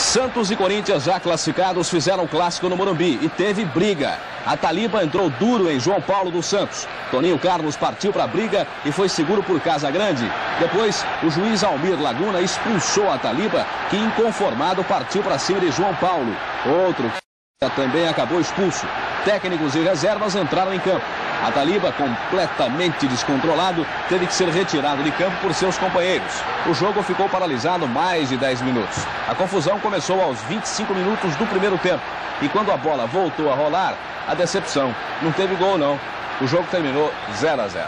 Santos e Corinthians já classificados fizeram o clássico no Morumbi e teve briga. A Taliba entrou duro em João Paulo dos Santos. Toninho Carlos partiu para a briga e foi seguro por Casa Grande. Depois, o juiz Almir Laguna expulsou a Taliba, que inconformado partiu para cima de João Paulo. Outro também acabou expulso. Técnicos e reservas entraram em campo. A Taliba, completamente descontrolado, teve que ser retirado de campo por seus companheiros. O jogo ficou paralisado mais de 10 minutos. A confusão começou aos 25 minutos do primeiro tempo. E quando a bola voltou a rolar, a decepção. Não teve gol, não. O jogo terminou 0 a 0.